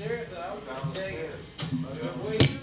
Oh, oh.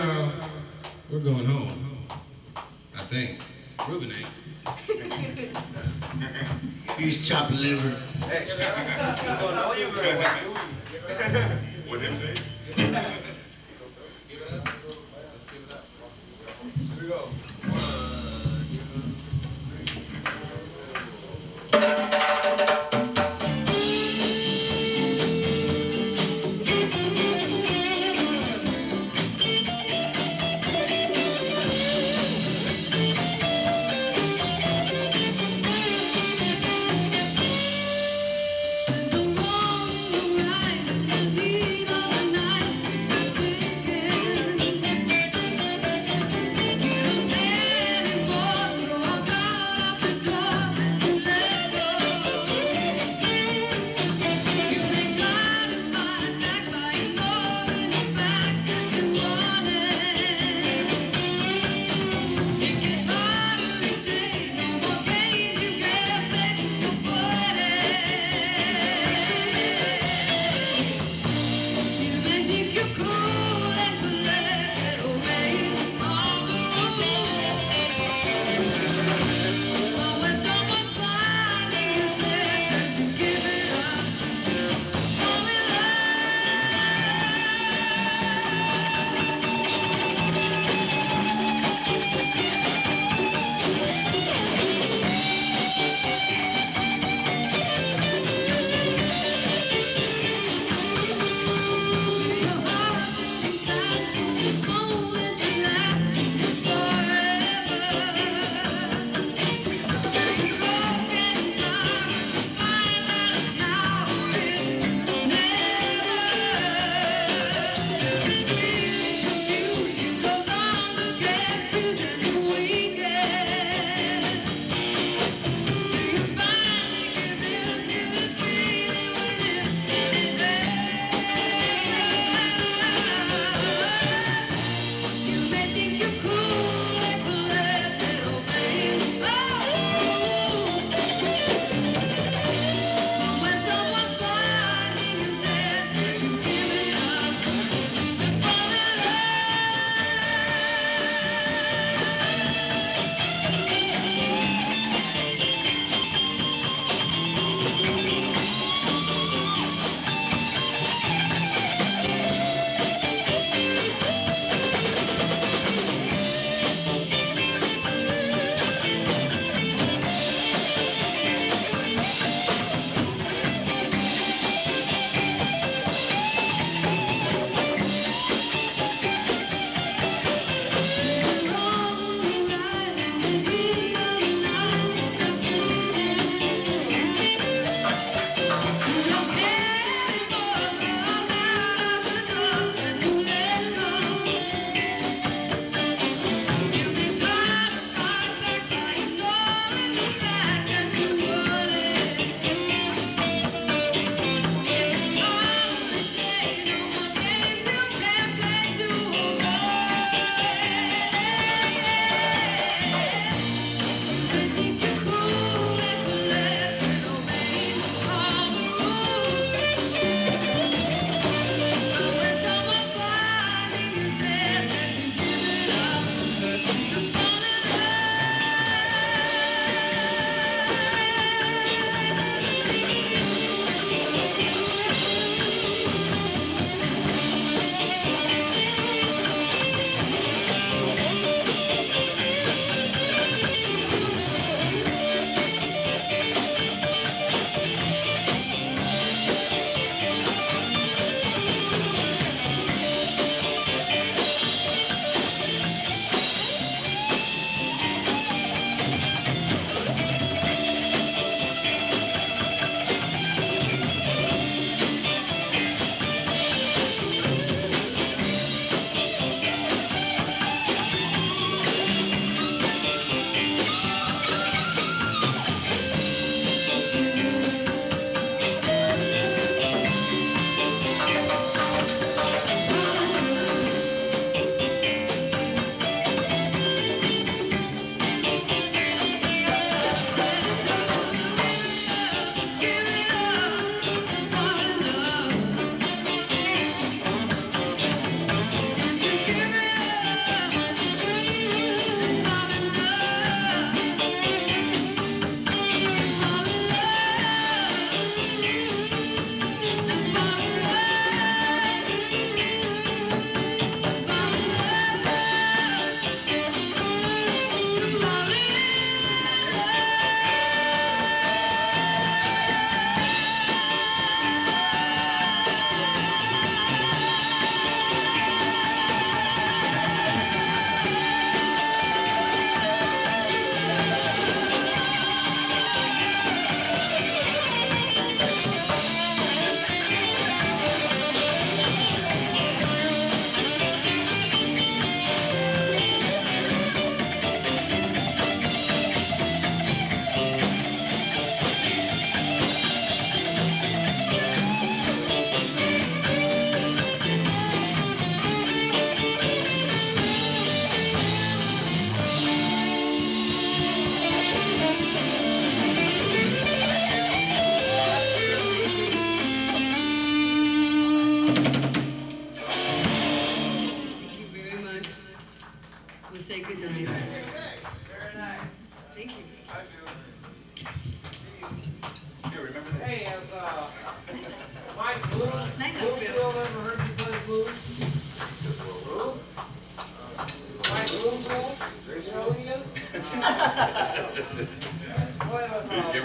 girl, we're going home. I think. Ruben ain't. He's chopping liver. Hey, you going home? What him say?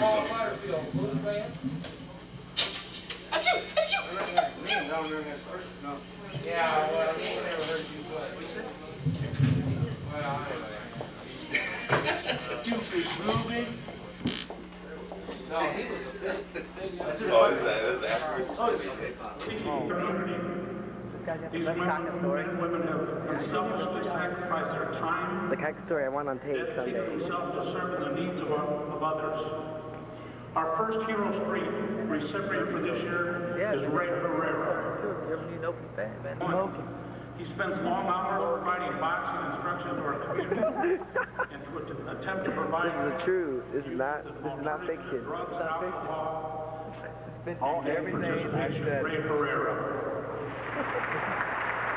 with, Give me Paul some. Butterfield, blues band. Yeah, well, he never heard you play. Well, anyway. No, he was a big, big, Oh, is that, is that afterwards? These men and women have unselfishly sacrificed their time, The kind story I want on tape dedicated someday. themselves to serving the needs of, our- of others. Our first Hero Street recipient for this year Yeah. is Ray Herrera. You ever need an open fan, man? One, He spends long hours providing boxing instruction to our community and to attempt to provide. This is true. This is not. This is not fiction. Drugs and alcohol. All And participation, Ray Herrera.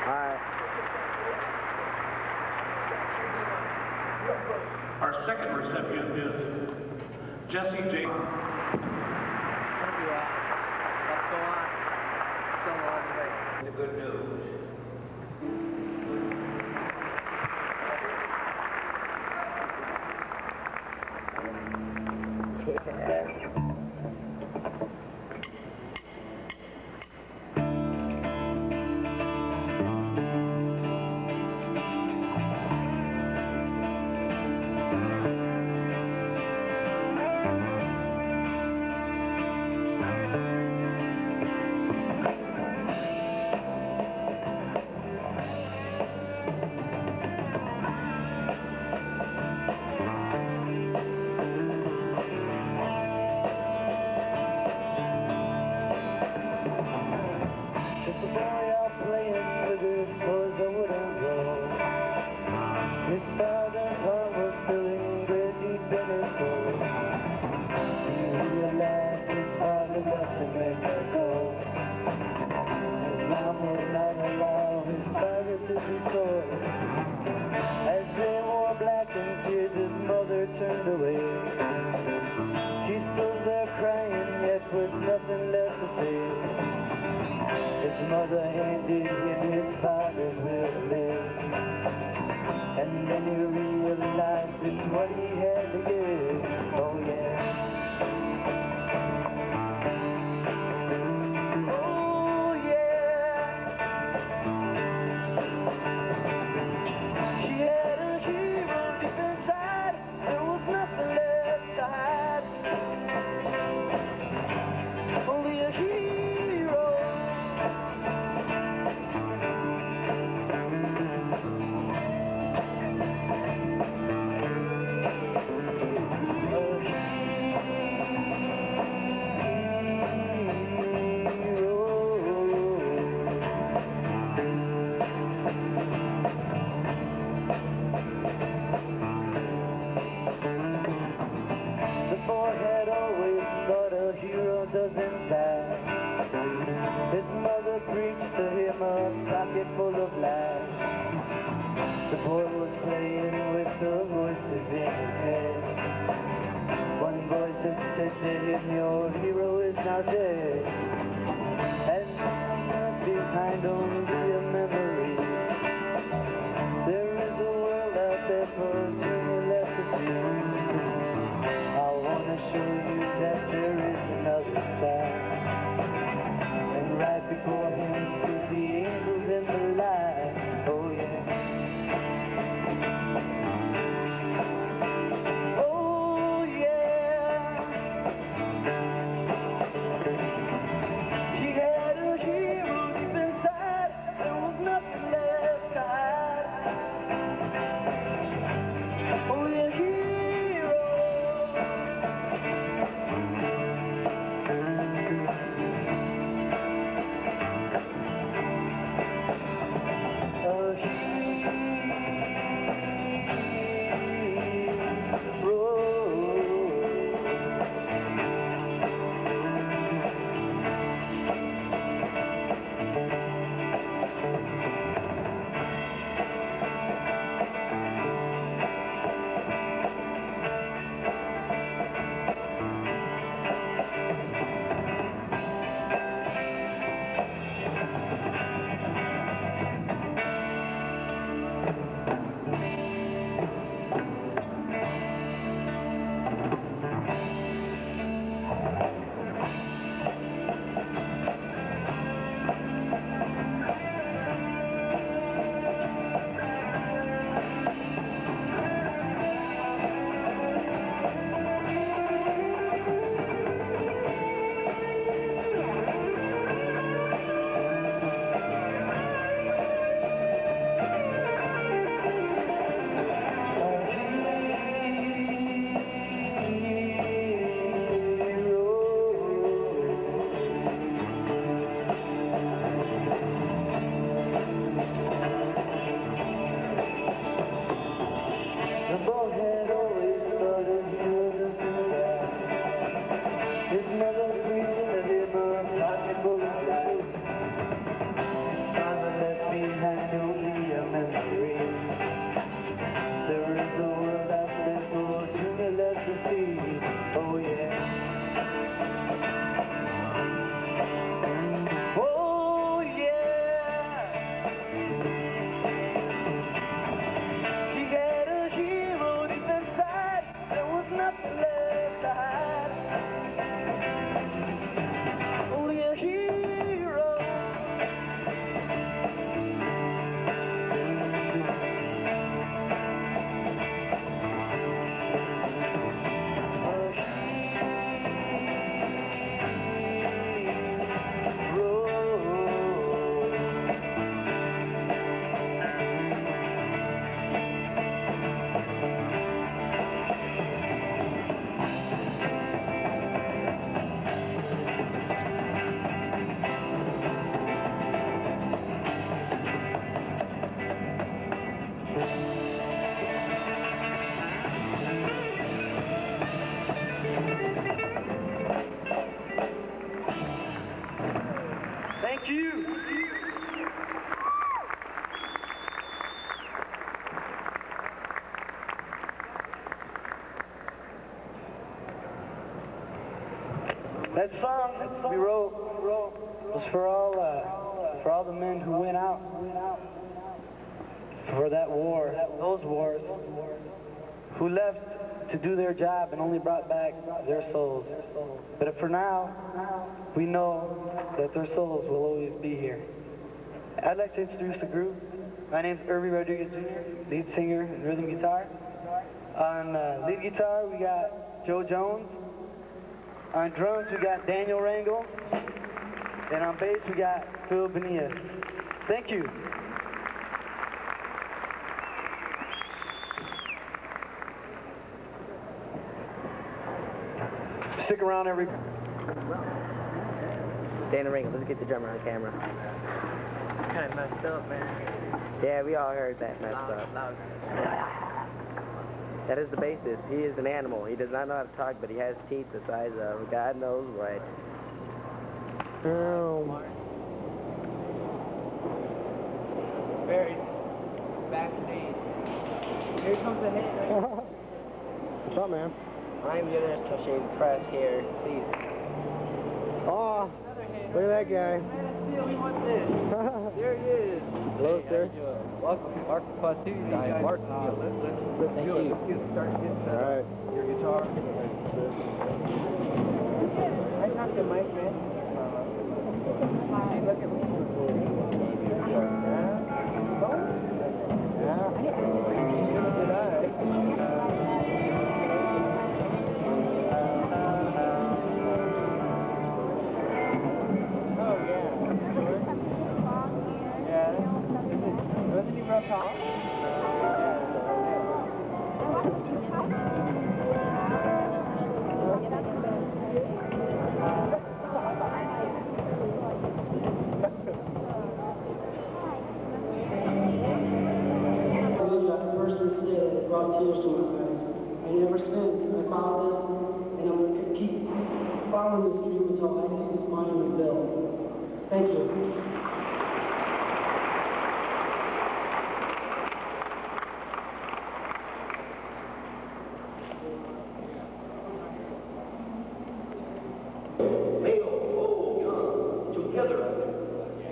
All right. Our second recipient is Jesse J. The good news. Just That song we wrote was for all uh, for all the men who went out for that war, those wars, who left to do their job and only brought back their souls. But for now, we know that their souls will always be here. I'd like to introduce the group. My name's Irby Rodriguez Jr., lead singer and rhythm guitar. On uh, lead guitar, we got Joe Jones. On drums, we got Daniel Rangel. And on bass, we got Phil Bonilla. Thank you. Stick around, every. Daniel Rangel, let's get the drummer on camera. Kind of messed up, man. Yeah, we all heard that messed up. That is the basis. He is an animal. He does not know how to talk, but he has teeth the size of God knows what. Oh. Very backstage. Here comes the head. What's up, man? I'm the other Associated Press here. Please. Oh, look at that guy. Still, we want this. there he is. Hello, sir. Welcome, Mark Patu. I'm Mark. Uh, let's, let's, let's Thank you. Let's get started. Get All right. your guitar. I talked to Mike, man. Hey, look at me. Brought tears to my eyes. And ever since, I found this, and I'm going to keep following this dream until I see this monument built. Thank you. male, old, young, together.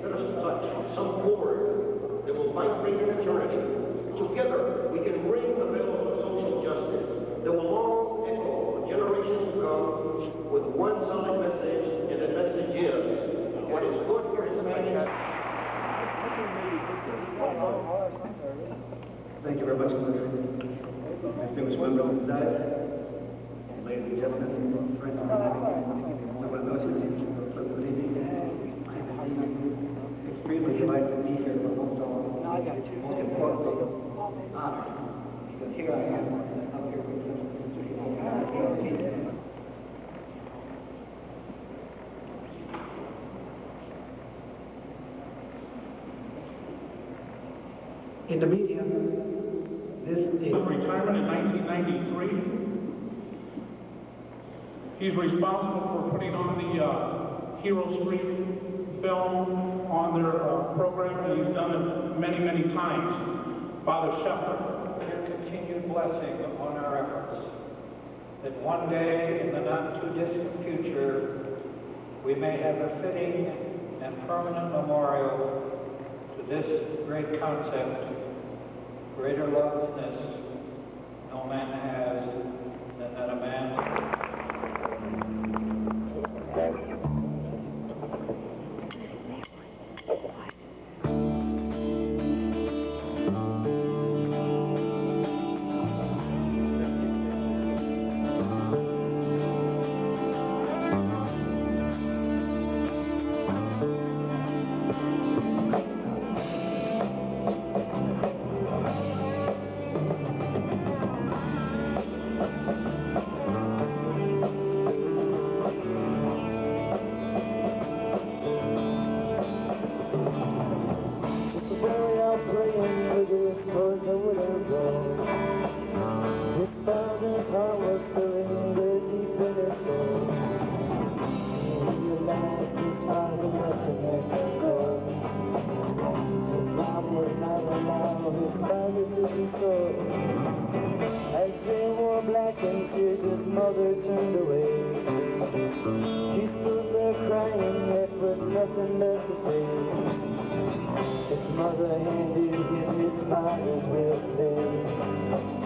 Let us touch some chord that will vibrate in eternity. Together, we can ring the bells of social justice that will long echo for generations to come with one solid message, and that message is what is good for his man. Thank you very much for listening. Distinguished members of the dais, ladies and gentlemen, friends of mine, buenas noches, pleasant good evening. I am extremely delighted to be here, but most of most importantly, honored, because here I am, up here with such people. In the media, this His is retirement in 1993. He's responsible for putting on the uh, Hero Street film on their uh, program, and he's done it many, many times. Father Shepherd. Your continued blessing upon our efforts, that one day in the not-too-distant future, we may have a fitting and permanent memorial to this great concept, greater love than this no man has, than that a man say. His mother handed him his father's will play.